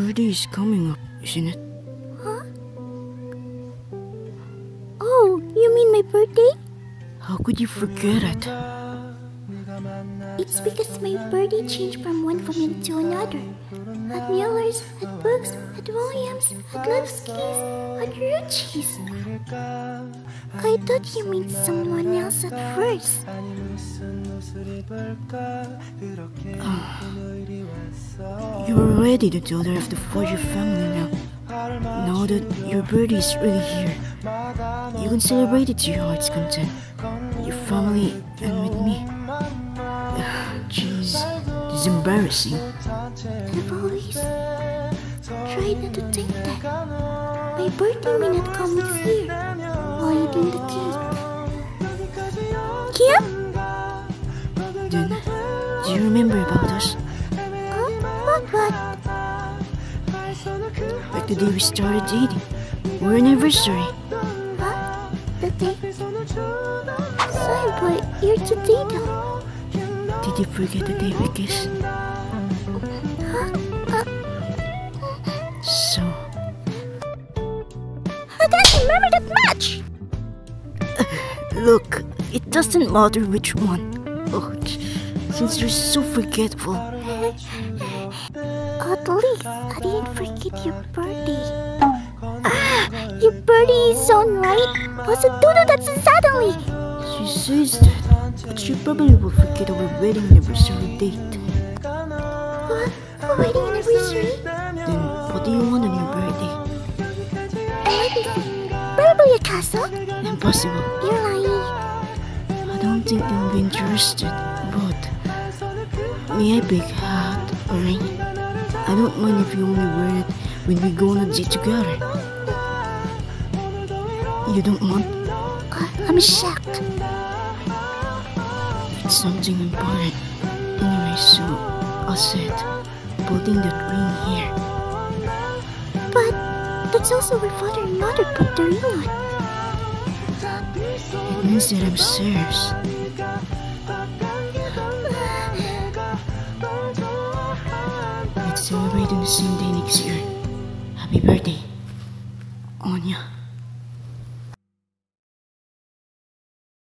birthday is coming up, isn't it? Huh? Oh, you mean my birthday? How could you forget it? It's because my birthday changed from one family to another. At Miller's, at Brooks, at Williams, at Levski's, at Ruchi's. I thought you meant someone else at first. You're already the daughter of the Forger family now. Now that your birthday is really here, you can celebrate it to your heart's content. Your family and with me. Jeez, this is embarrassing. I've always tried not to think that. My birthday may not come next year while eating the cake. Then, do you remember about us? Huh? What? What? Like the day we started dating. Our anniversary. Huh? The day? Sorry, but you're too detailed. Did you forget the day we kissed? So, I can't remember that much. look, it doesn't matter which one. Oh, since you're so forgetful, At least I didn't forget your birthday. Ah, your birthday is on, right? What's a dodo that's suddenly? she says that, but she probably will forget our wedding anniversary date. What? A wedding anniversary? Then, what do you want on your birthday? Let me see. Probably a castle? Impossible. You're lying. I don't think they'll be interested, but may I pick a hat ring? I don't mind if you only wear it when we go on a date together. You don't want I'm shocked. it's something important. Anyway, so I said, putting that ring here. But that's also where father and mother put the ring on. I'm serious. Let's celebrate on the same day next year. Happy birthday, Anya.